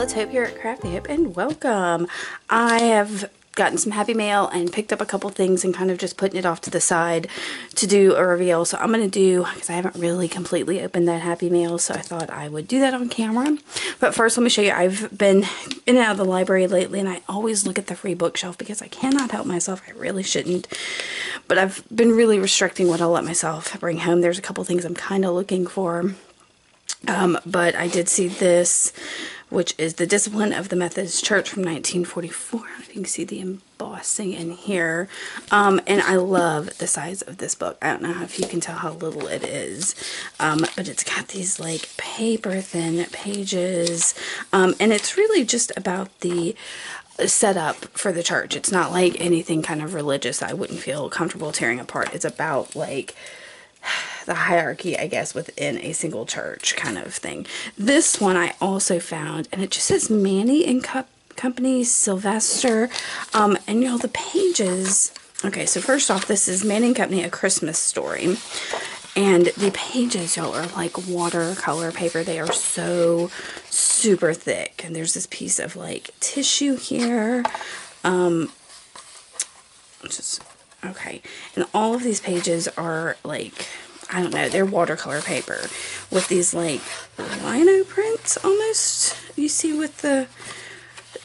it's Hope here at Crafty Hope and welcome. I have gotten some happy mail and picked up a couple things and kind of just putting it off to the side to do a reveal. So I'm going to do, because I haven't really completely opened that happy mail, so I thought I would do that on camera. But first let me show you, I've been in and out of the library lately and I always look at the free bookshelf because I cannot help myself. I really shouldn't. But I've been really restricting what I'll let myself bring home. There's a couple things I'm kind of looking for. Um, but I did see this which is the Discipline of the Methodist Church from 1944. You can see the embossing in here. Um, and I love the size of this book. I don't know if you can tell how little it is. Um, but it's got these like paper thin pages. Um, and it's really just about the setup for the church. It's not like anything kind of religious I wouldn't feel comfortable tearing apart. It's about like the hierarchy, I guess, within a single church kind of thing. This one I also found, and it just says Manny and Cup Company, Sylvester, um, and know, the pages. Okay, so first off, this is Manning Company, A Christmas Story. And the pages, y'all, are like watercolor paper. They are so super thick. And there's this piece of like tissue here. Um, just, okay. And all of these pages are like I don't know, they're watercolor paper with these like lino prints almost you see with the,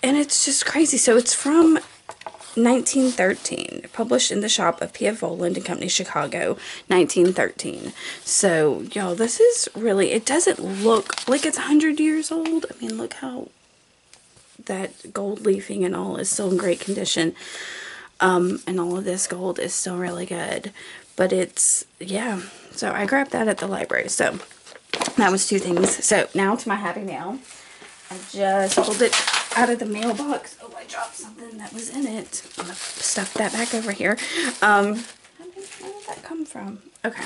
and it's just crazy. So it's from 1913, published in the shop of P.F. Volland and Company, Chicago, 1913. So, y'all, this is really, it doesn't look like it's 100 years old. I mean, look how that gold leafing and all is still in great condition. Um, and all of this gold is still really good. But it's, yeah, so I grabbed that at the library. So that was two things. So now to my happy mail. I just pulled it out of the mailbox. Oh, I dropped something that was in it. I'm going to stuff that back over here. Um, where did that come from? Okay,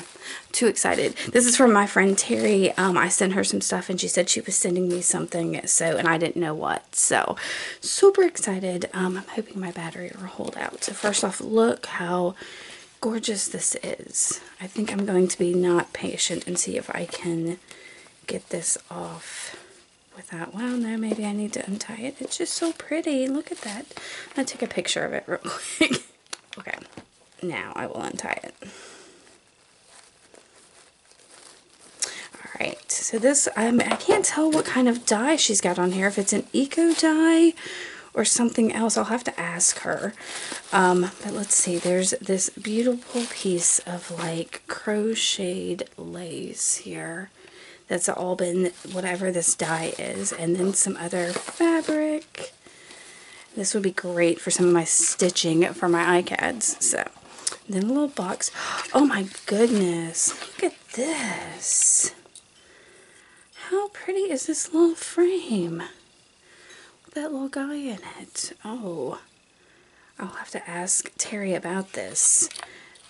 too excited. This is from my friend Terry. Um, I sent her some stuff and she said she was sending me something, so, and I didn't know what. So, super excited. Um, I'm hoping my battery will hold out. So first off, look how gorgeous this is. I think I'm going to be not patient and see if I can get this off without, well, no, maybe I need to untie it. It's just so pretty. Look at that. To take a picture of it real quick. okay, now I will untie it. Alright, so this, um, I can't tell what kind of dye she's got on here. If it's an eco dye or something else. I'll have to ask her. Um, but let's see. There's this beautiful piece of like crocheted lace here. That's all been whatever this dye is. And then some other fabric. This would be great for some of my stitching for my iCads. So, then a little box. Oh my goodness. Look at this. How pretty is this little frame? That little guy in it. Oh, I'll have to ask Terry about this.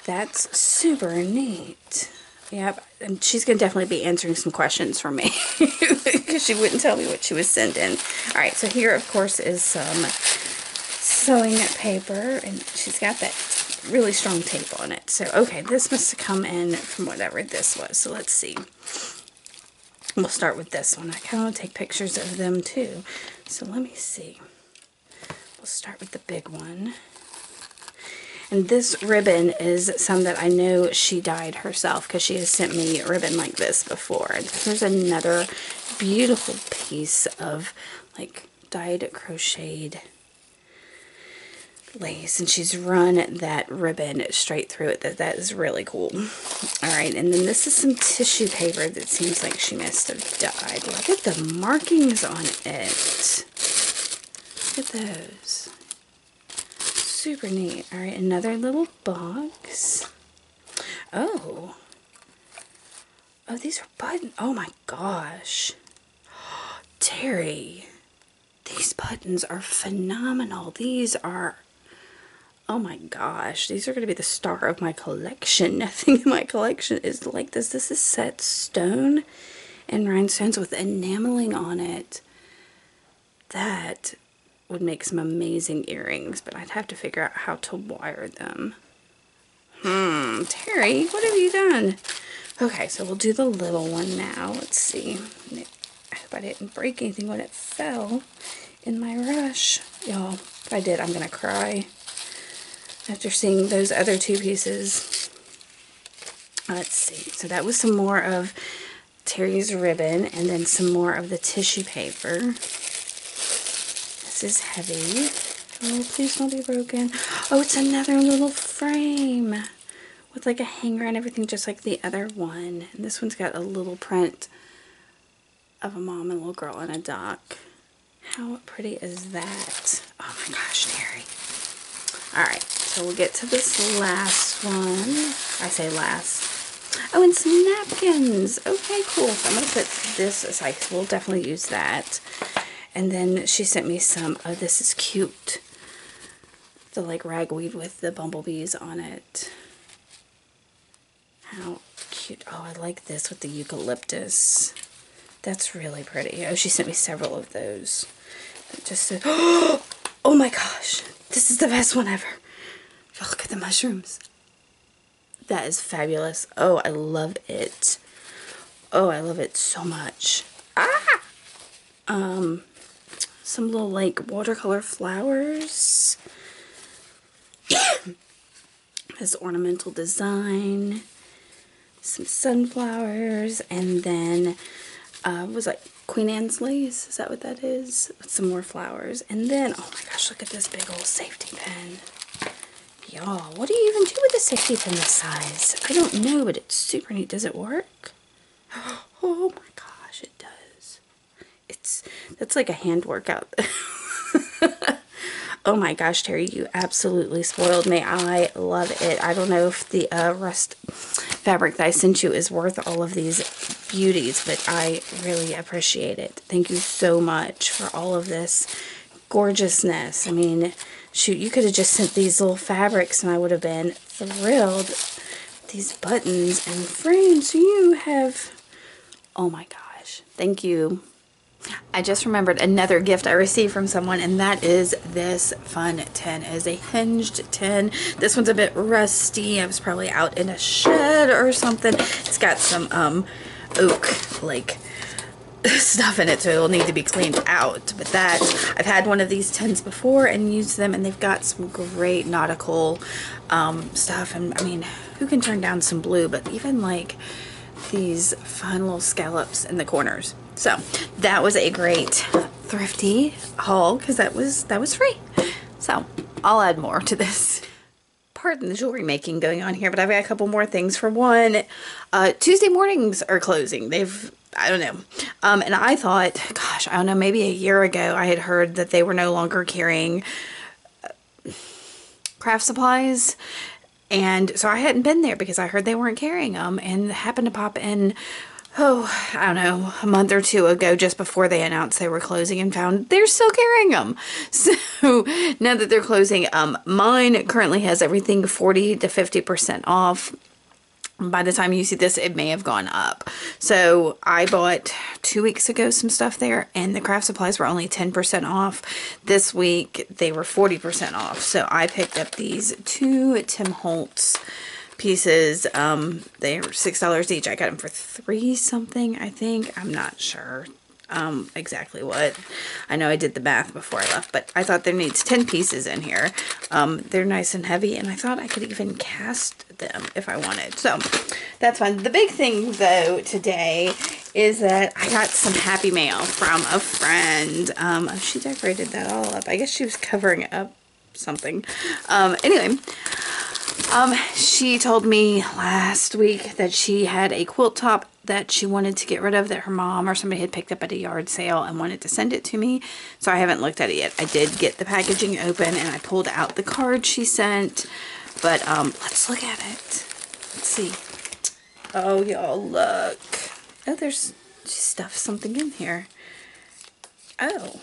That's super neat. Yep, and she's going to definitely be answering some questions for me because she wouldn't tell me what she was sending. All right, so here, of course, is some sewing paper, and she's got that really strong tape on it. So, okay, this must have come in from whatever this was. So, let's see. We'll start with this one. I kind of want to take pictures of them too. So let me see. We'll start with the big one. And this ribbon is some that I know she dyed herself because she has sent me ribbon like this before. And here's another beautiful piece of like dyed crocheted lace and she's run that ribbon straight through it. That that is really cool. All right and then this is some tissue paper that seems like she must have dyed. Look at the markings on it. Look at those. Super neat. All right another little box. Oh. Oh these are buttons oh my gosh. Terry these buttons are phenomenal. These are oh my gosh, these are going to be the star of my collection. Nothing in my collection is like this. This is set stone and rhinestones with enameling on it. That would make some amazing earrings, but I'd have to figure out how to wire them. Hmm, Terry, what have you done? Okay, so we'll do the little one now. Let's see. I hope I didn't break anything when it fell in my rush. Y'all, if I did, I'm going to cry after seeing those other two pieces. Let's see. So that was some more of Terry's ribbon and then some more of the tissue paper. This is heavy. Oh, please don't be broken. Oh, it's another little frame with like a hanger and everything just like the other one. And this one's got a little print of a mom and a little girl and a duck. How pretty is that? Oh my gosh, Terry. Alright, so we'll get to this last one. I say last. Oh, and some napkins. Okay, cool. So I'm going to put this aside we'll definitely use that. And then she sent me some, oh, this is cute. The like ragweed with the bumblebees on it. How cute. Oh, I like this with the eucalyptus. That's really pretty. Oh, she sent me several of those. just said, oh my gosh. This is the best one ever. Look at the mushrooms. That is fabulous. Oh, I love it. Oh, I love it so much. Ah! Um, some little like watercolor flowers. this ornamental design. Some sunflowers. And then, uh, was like Queen Anne's lace. Is that what that is? Some more flowers. And then, oh my gosh, look at this big old safety pin. Y'all, what do you even do with a safety pin this size? I don't know, but it's super neat. Does it work? Oh my gosh, it does. It's, that's like a hand workout. oh my gosh, Terry, you absolutely spoiled me. I love it. I don't know if the uh, rust fabric that I sent you is worth all of these beauties, but I really appreciate it. Thank you so much for all of this gorgeousness. I mean, shoot, you could have just sent these little fabrics and I would have been thrilled. These buttons and frames you have. Oh my gosh. Thank you. I just remembered another gift I received from someone, and that is this fun tin. It is a hinged tin. This one's a bit rusty. I was probably out in a shed or something. It's got some um, oak, like, stuff in it so it'll need to be cleaned out. But that I've had one of these tins before and used them and they've got some great nautical um, stuff. And I mean who can turn down some blue? But even like these fun little scallops in the corners. So that was a great thrifty haul because that was that was free. So I'll add more to this. Pardon the jewelry making going on here but I've got a couple more things. For one uh, Tuesday mornings are closing. They've I don't know. Um, and I thought, gosh, I don't know, maybe a year ago I had heard that they were no longer carrying uh, craft supplies. And so I hadn't been there because I heard they weren't carrying them and happened to pop in, oh, I don't know, a month or two ago just before they announced they were closing and found they're still carrying them. So now that they're closing, um, mine currently has everything 40 to 50% off by the time you see this it may have gone up. So I bought two weeks ago some stuff there and the craft supplies were only 10% off. This week they were 40% off. So I picked up these two Tim Holtz pieces. Um they're six dollars each. I got them for three something I think. I'm not sure um, exactly what. I know I did the math before I left, but I thought there needs 10 pieces in here. Um, they're nice and heavy, and I thought I could even cast them if I wanted. So, that's fun. The big thing, though, today is that I got some happy mail from a friend. Um, she decorated that all up. I guess she was covering up something. Um, anyway, um, she told me last week that she had a quilt top that she wanted to get rid of that her mom or somebody had picked up at a yard sale and wanted to send it to me. So I haven't looked at it yet. I did get the packaging open and I pulled out the card she sent. But um, let's look at it. Let's see. Oh, y'all look. Oh, there's stuff something in here. Oh.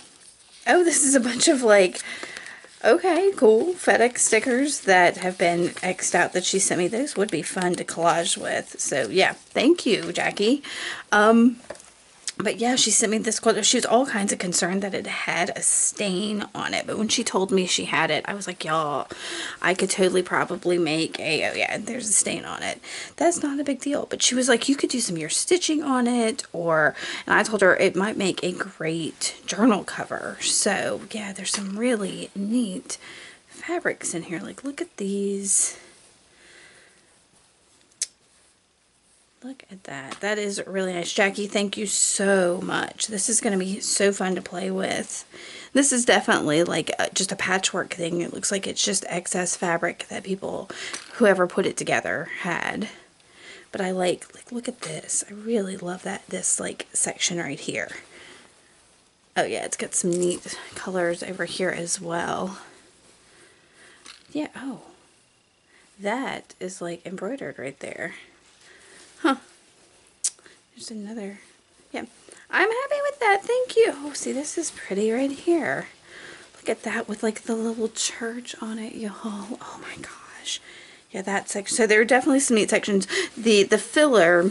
Oh, this is a bunch of like Okay, cool. FedEx stickers that have been X'd out that she sent me. Those would be fun to collage with. So, yeah, thank you, Jackie. Um, but yeah, she sent me this quote. She was all kinds of concerned that it had a stain on it. But when she told me she had it, I was like, y'all, I could totally probably make a, oh yeah, there's a stain on it. That's not a big deal. But she was like, you could do some of your stitching on it. Or, and I told her it might make a great journal cover. So yeah, there's some really neat fabrics in here. Like, look at these. Look at that. That is really nice. Jackie, thank you so much. This is going to be so fun to play with. This is definitely like a, just a patchwork thing. It looks like it's just excess fabric that people, whoever put it together, had. But I like, like, look at this. I really love that, this like section right here. Oh yeah, it's got some neat colors over here as well. Yeah, oh. That is like embroidered right there. Huh. There's another. Yeah. I'm happy with that. Thank you. Oh, see, this is pretty right here. Look at that with like the little church on it, y'all. Oh my gosh. Yeah, that section. So there are definitely some neat sections. The the filler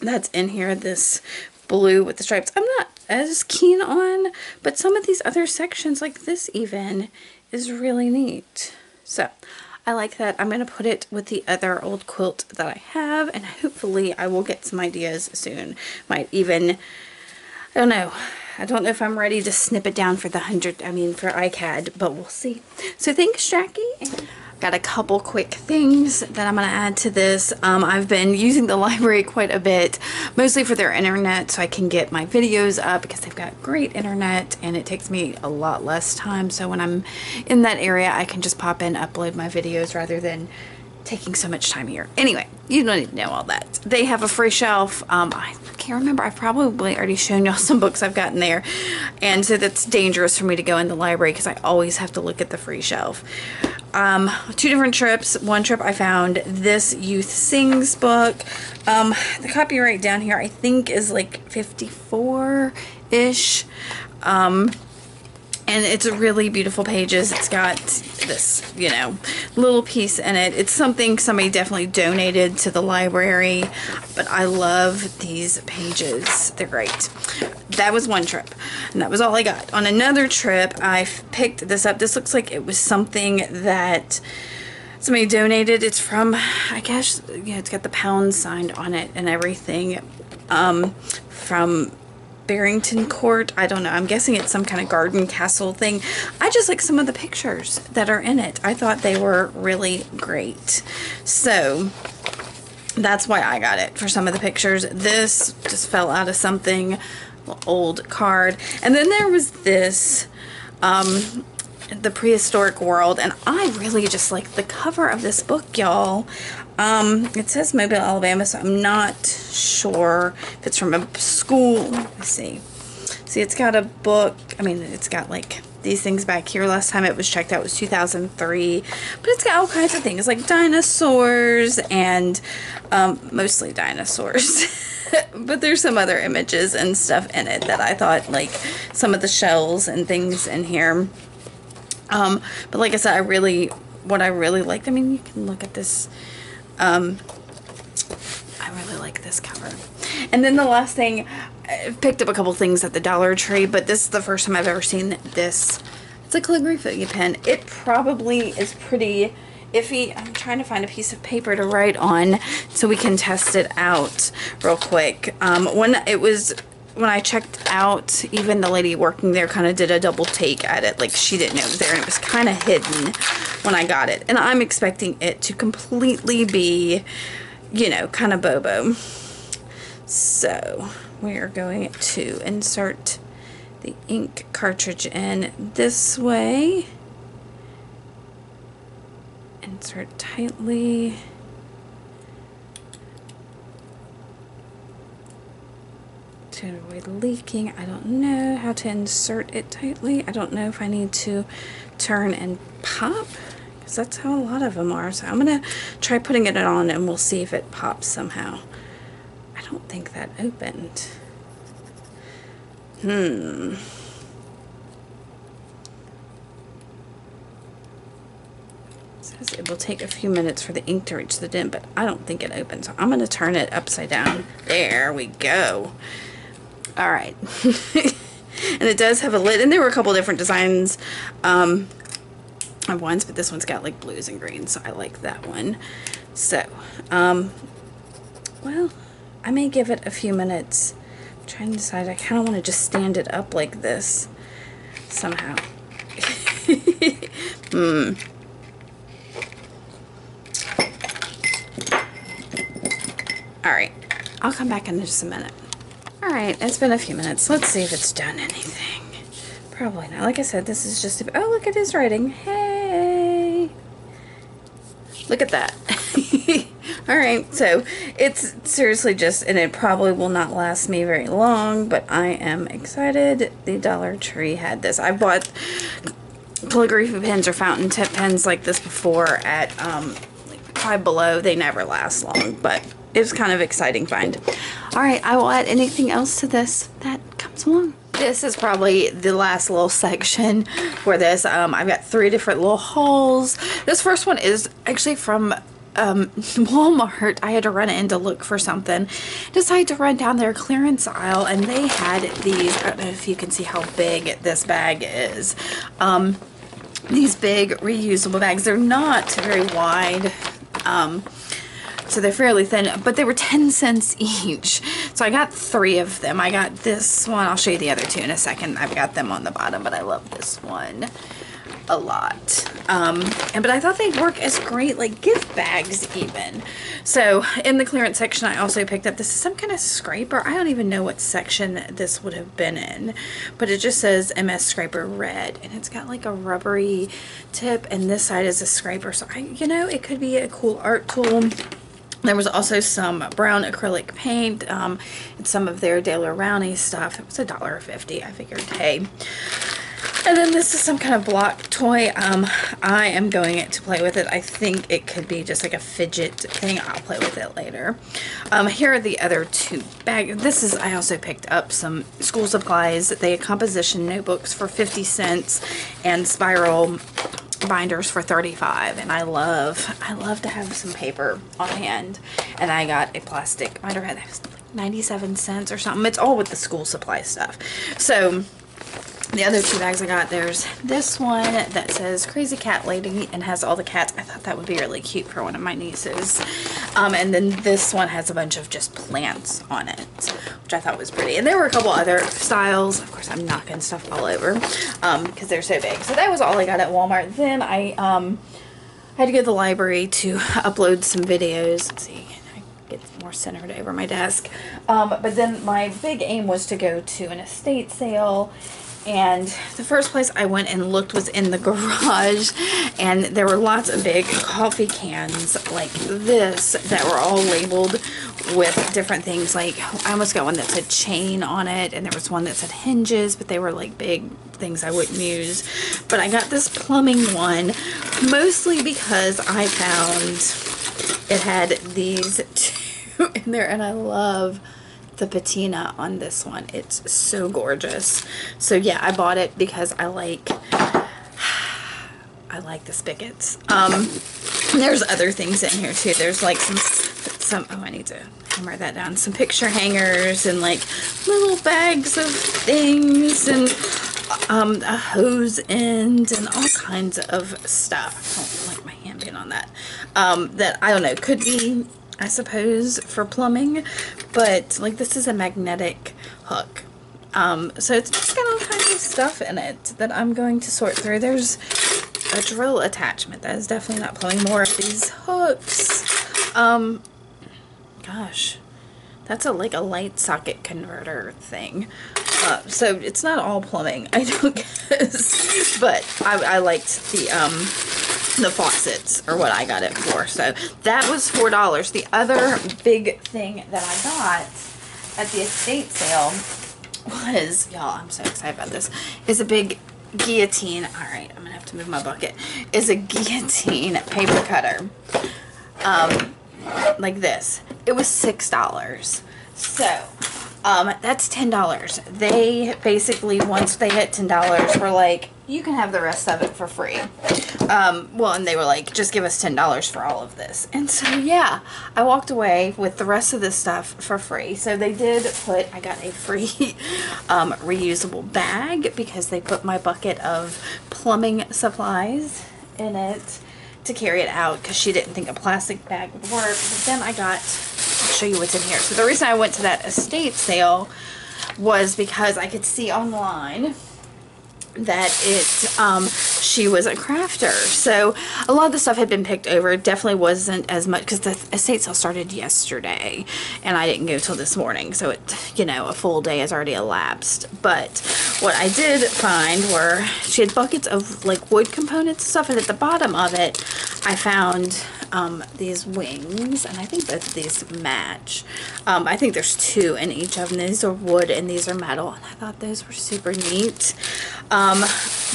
that's in here, this blue with the stripes, I'm not as keen on, but some of these other sections, like this even, is really neat. So I like that. I'm going to put it with the other old quilt that I have and hopefully I will get some ideas soon. Might even, I don't know. I don't know if I'm ready to snip it down for the 100, I mean for iCAD, but we'll see. So thanks Jackie. I've got a couple quick things that I'm going to add to this. Um, I've been using the library quite a bit, mostly for their internet, so I can get my videos up because they've got great internet and it takes me a lot less time. So when I'm in that area, I can just pop in, upload my videos rather than taking so much time here. Anyway, you don't need to know all that. They have a free shelf. Um, I can't remember. I've probably already shown y'all some books I've gotten there. And so that's dangerous for me to go in the library because I always have to look at the free shelf. Um, two different trips. One trip I found this Youth Sings book. Um, the copyright down here I think is like 54-ish. Um, and it's a really beautiful pages. It's got this, you know, little piece in it. It's something somebody definitely donated to the library, but I love these pages. They're great. That was one trip, and that was all I got. On another trip, I picked this up. This looks like it was something that somebody donated. It's from, I guess, yeah, it's got the pound signed on it and everything um, from Barrington Court. I don't know. I'm guessing it's some kind of garden castle thing. I just like some of the pictures that are in it. I thought they were really great. So that's why I got it for some of the pictures. This just fell out of something old card. And then there was this um the prehistoric world and I really just like the cover of this book y'all um, it says Mobile, Alabama, so I'm not sure if it's from a school. Let me see. See, it's got a book. I mean, it's got like these things back here. Last time it was checked out was 2003. But it's got all kinds of things like dinosaurs and um, mostly dinosaurs. but there's some other images and stuff in it that I thought like some of the shells and things in here. Um, but like I said, I really, what I really liked, I mean, you can look at this um, I really like this cover. And then the last thing, I picked up a couple things at the Dollar Tree, but this is the first time I've ever seen this. It's a calligraphy pen. It probably is pretty iffy. I'm trying to find a piece of paper to write on so we can test it out real quick. Um, when it was when I checked out, even the lady working there kind of did a double take at it. Like she didn't know it was there and it was kind of hidden when I got it. And I'm expecting it to completely be, you know, kind of bobo. So we are going to insert the ink cartridge in this way. Insert tightly. To avoid leaking. I don't know how to insert it tightly. I don't know if I need to turn and pop because that's how a lot of them are. So I'm going to try putting it on and we'll see if it pops somehow. I don't think that opened. Hmm. says it will take a few minutes for the ink to reach the dim, but I don't think it opens. So I'm going to turn it upside down. There we go. All right. and it does have a lid, and there were a couple different designs um, of ones, but this one's got like blues and greens, so I like that one. So, um, well, I may give it a few minutes. I'm trying to decide. I kind of want to just stand it up like this somehow. Hmm. All right, I'll come back in just a minute. All right, it's been a few minutes. Let's see if it's done anything. Probably not. Like I said, this is just a, oh, look, it is writing. Hey. Look at that. All right, so it's seriously just, and it probably will not last me very long, but I am excited. The Dollar Tree had this. I bought calligraphy pens or fountain tip pens like this before at um, Five Below. They never last long, but it was kind of exciting find. All right, I will add anything else to this that comes along. This is probably the last little section for this. Um, I've got three different little hauls. This first one is actually from um, Walmart. I had to run in to look for something. Decided to run down their clearance aisle and they had these, I don't know if you can see how big this bag is. Um, these big reusable bags. They're not very wide. Um, so they're fairly thin, but they were 10 cents each. So I got three of them. I got this one. I'll show you the other two in a second. I've got them on the bottom, but I love this one a lot. Um, and, but I thought they'd work as great like gift bags even. So in the clearance section, I also picked up, this is some kind of scraper. I don't even know what section this would have been in, but it just says MS Scraper Red and it's got like a rubbery tip and this side is a scraper. So I, you know, it could be a cool art tool. There was also some brown acrylic paint um, and some of their Daler Rowney stuff. It was a dollar fifty. I figured, hey. And then this is some kind of block toy. Um, I am going to play with it. I think it could be just like a fidget thing. I'll play with it later. Um, here are the other two bags. This is, I also picked up some school supplies. They had composition notebooks for 50 cents and spiral binders for 35 and I love I love to have some paper on hand. And I got a plastic binder like 97 cents or something. It's all with the school supply stuff. So the other two bags I got, there's this one that says Crazy Cat Lady and has all the cats. I thought that would be really cute for one of my nieces. Um, and then this one has a bunch of just plants on it, which I thought was pretty. And there were a couple other styles. Of course, I'm knocking stuff all over because um, they're so big. So that was all I got at Walmart. Then I um, had to go to the library to upload some videos. Let's see get more centered over my desk. Um, but then my big aim was to go to an estate sale and the first place I went and looked was in the garage and there were lots of big coffee cans like this that were all labeled with different things. Like I almost got one that said chain on it and there was one that said hinges but they were like big things I wouldn't use. But I got this plumbing one mostly because I found it had these two in there and I love the patina on this one. It's so gorgeous. So yeah, I bought it because I like I like the spigots. Um, there's other things in here too. There's like some some oh I need to hammer that down. Some picture hangers and like little bags of things and um, a hose end and all kinds of stuff. I don't like my hand being on that. Um, that I don't know could be I suppose, for plumbing. But, like, this is a magnetic hook. Um, so it's just got all kinds of stuff in it that I'm going to sort through. There's a drill attachment. That is definitely not plumbing. More of these hooks. Um, gosh. That's a like a light socket converter thing. Uh, so it's not all plumbing, I don't guess. But I, I liked the um, the faucets or what I got it for. So that was $4. The other big thing that I got at the estate sale was, y'all, I'm so excited about this, is a big guillotine. All right, I'm going to have to move my bucket. Is a guillotine paper cutter. Um, like this. It was $6. So Um, that's ten dollars. They basically once they hit ten dollars, were like, you can have the rest of it for free. Um, well, and they were like, just give us ten dollars for all of this. And so yeah, I walked away with the rest of this stuff for free. So they did put, I got a free um, reusable bag because they put my bucket of plumbing supplies in it to carry it out because she didn't think a plastic bag would work. But then I got, I'll show you what's in here. So the reason I went to that estate sale was because I could see online that it um she was a crafter. So a lot of the stuff had been picked over. It definitely wasn't as much because the estate sale started yesterday and i didn't go till this morning. So it you know a full day has already elapsed. But what i did find were she had buckets of like wood components and stuff and at the bottom of it i found um, these wings, and I think that these match. Um, I think there's two in each of them. These are wood and these are metal, and I thought those were super neat. Um,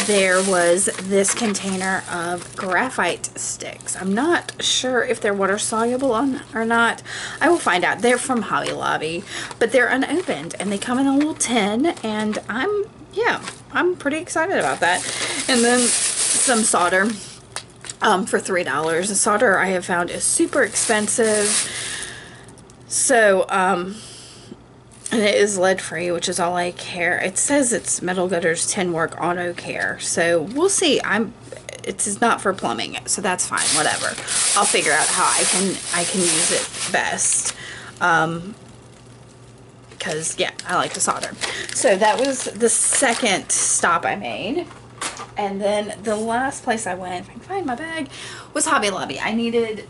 there was this container of graphite sticks. I'm not sure if they're water soluble or not. I will find out. They're from Hobby Lobby, but they're unopened, and they come in a little tin, and I'm, yeah, I'm pretty excited about that. And then some solder um, for $3. The solder I have found is super expensive. So, um, and it is lead free, which is all I care. It says it's Metal Gutters Tin Work Auto Care. So we'll see. I'm it's not for plumbing, so that's fine, whatever. I'll figure out how I can I can use it best. Um, because yeah, I like to solder. So that was the second stop I made. And then the last place I went, if I can find my bag, was Hobby Lobby. I needed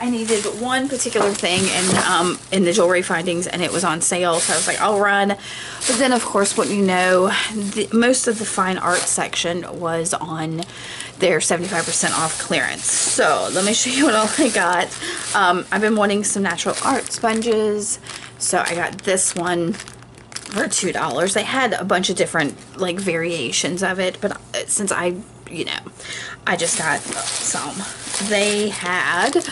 I needed one particular thing in um, in the jewelry findings and it was on sale so I was like I'll run. But then of course what you know the, most of the fine art section was on their 75% off clearance. So let me show you what all I got. Um, I've been wanting some natural art sponges so I got this one for two dollars. They had a bunch of different like variations of it, but uh, since I, you know, I just got some. They had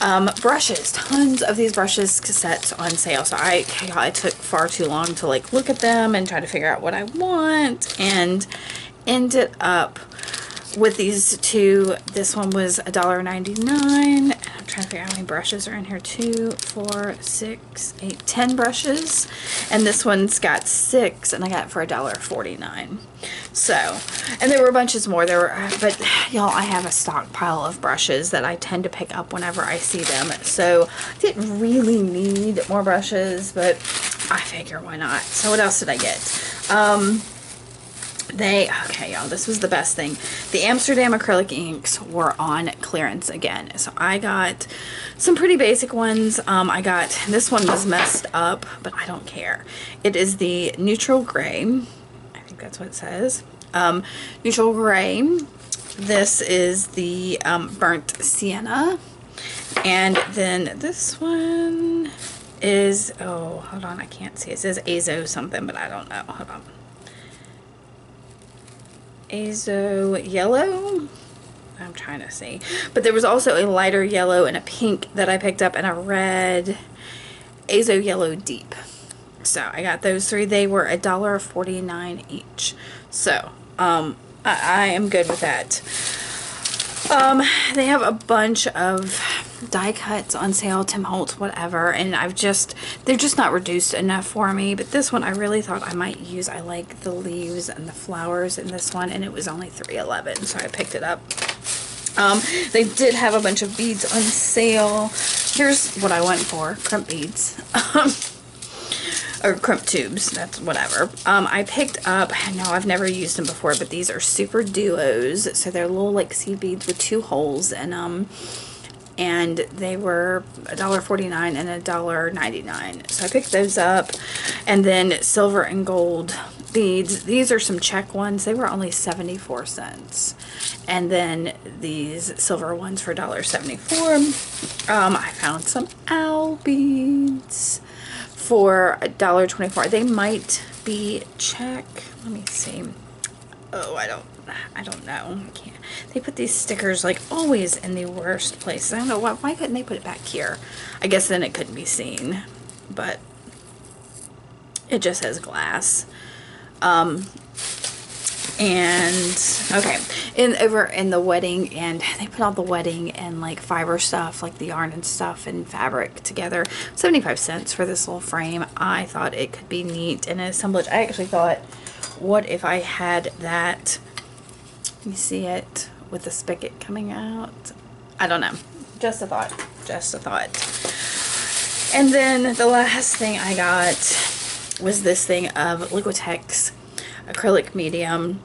um, brushes, tons of these brushes cassettes on sale. So I, I took far too long to like look at them and try to figure out what I want, and ended up with these two. This one was a dollar ninety nine trying to figure out how many brushes are in here. Two, four, six, eight, ten brushes. And this one's got six, and I got it for a dollar forty-nine. So, and there were a bunches more. There were, but y'all, I have a stockpile of brushes that I tend to pick up whenever I see them. So, I didn't really need more brushes, but I figure why not. So, what else did I get? Um, they okay y'all this was the best thing. The amsterdam acrylic inks were on clearance again. So i got some pretty basic ones. Um i got this one was messed up but i don't care. It is the neutral gray. I think that's what it says. Um neutral gray. This is the um, burnt sienna. And then this one is oh hold on i can't see. It says azo something but i don't know. Hold on azo yellow I'm trying to see. But there was also a lighter yellow and a pink that I picked up and a red azo yellow deep. So I got those three. They were a dollar 49 each. So um I, I am good with that. Um, they have a bunch of die cuts on sale, Tim Holtz, whatever, and I've just, they're just not reduced enough for me, but this one I really thought I might use. I like the leaves and the flowers in this one, and it was only three eleven, so I picked it up. Um, they did have a bunch of beads on sale. Here's what I went for, crimp beads. Um, or crimp tubes, that's whatever. Um, I picked up, no, I've never used them before, but these are super duos. So they're little like seed beads with two holes and um, and they were $1.49 and $1.99. So I picked those up. And then silver and gold beads. These are some Czech ones. They were only 74 cents. And then these silver ones for $1.74. Um, I found some owl beads for $1.24. They might be Czech. Let me see. Oh, I don't, I don't know. I can't. They put these stickers like always in the worst places. I don't know why. Why couldn't they put it back here? I guess then it couldn't be seen. But it just has glass. Um, and okay in over in the wedding and they put all the wedding and like fiber stuff like the yarn and stuff and fabric together 75 cents for this little frame i thought it could be neat in an assemblage i actually thought what if i had that you see it with the spigot coming out? I don't know. Just a thought. Just a thought. And then the last thing i got was this thing of liquitex acrylic medium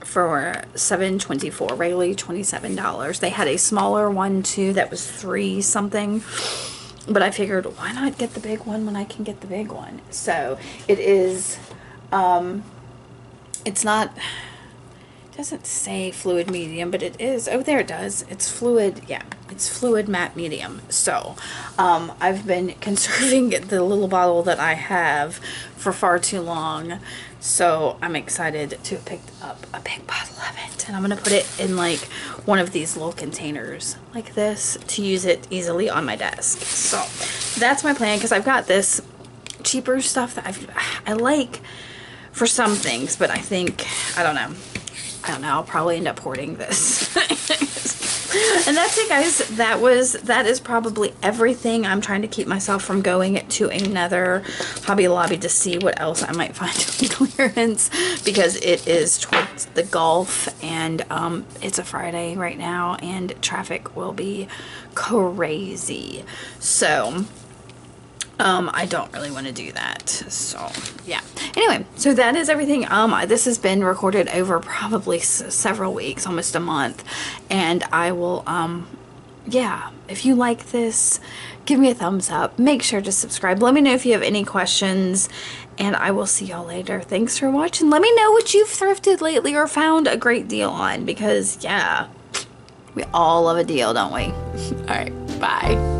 for seven twenty four, regularly twenty seven dollars. They had a smaller one too that was three something, but I figured why not get the big one when I can get the big one. So it is, um, it's not doesn't say fluid medium, but it is. Oh, there it does. It's fluid. Yeah, it's fluid matte medium. So, um, I've been conserving the little bottle that I have for far too long. So I'm excited to pick up a big bottle of it. And I'm going to put it in like one of these little containers like this to use it easily on my desk. So that's my plan because I've got this cheaper stuff that I've, I like for some things, but I think, I don't know. I don't know, I'll probably end up hoarding this. and that's it guys. That was that is probably everything. I'm trying to keep myself from going to another hobby lobby to see what else i might find on clearance because it is towards the gulf and um, it's a friday right now and traffic will be crazy. So um, I don't really want to do that. So, yeah. Anyway, so that is everything. Um, this has been recorded over probably several weeks, almost a month. And I will, um, yeah, if you like this, give me a thumbs up. Make sure to subscribe. Let me know if you have any questions. And I will see y'all later. Thanks for watching. Let me know what you've thrifted lately or found a great deal on. Because, yeah, we all love a deal, don't we? all right, bye.